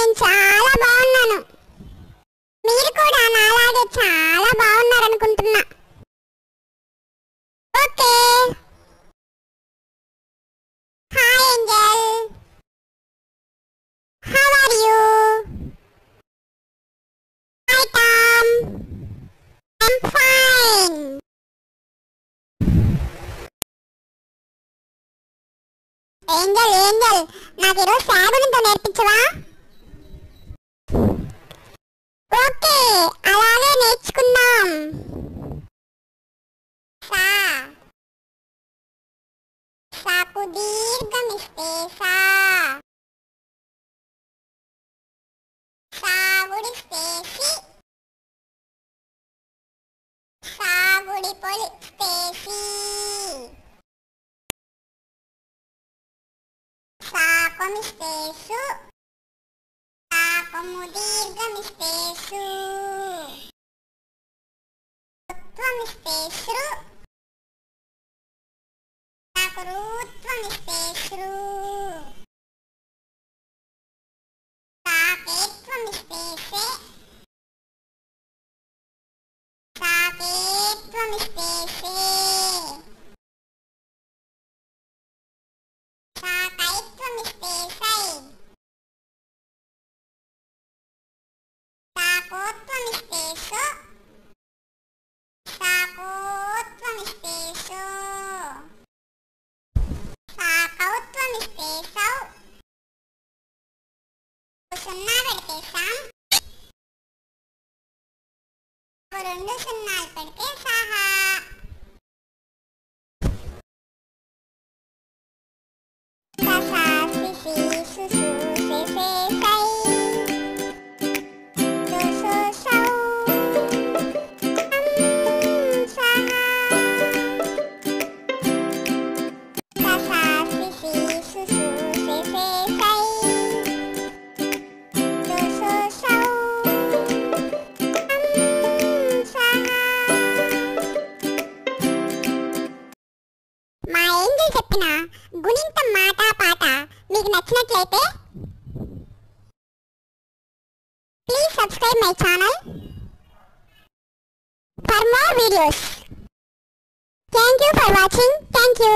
నేను చాలా బాగున్నాను. మీరు కూడా నాలాగే చాలా బాగున్నారనుకుంటున్నా. Okay. Hi angel how are you hi Tom I'm fine angel angel నాకు ఈరోజు సాగునితో నేర్పించవా? にしてさサーブリステーシサーブリポリステーシサーコミステーシサーコムディーガミステシ Toma este, Shru. సై సాకోత్వమిస్తే సో సాకోత్వమిస్తే படிப்பேசாம் ஒரு நிமிஷம் நாள் படிப்பேசாகா మా చెప్పిన గుణింత మాట పాట మీకు నచ్చినట్లయితే please subscribe my channel for more videos thank you for watching thank you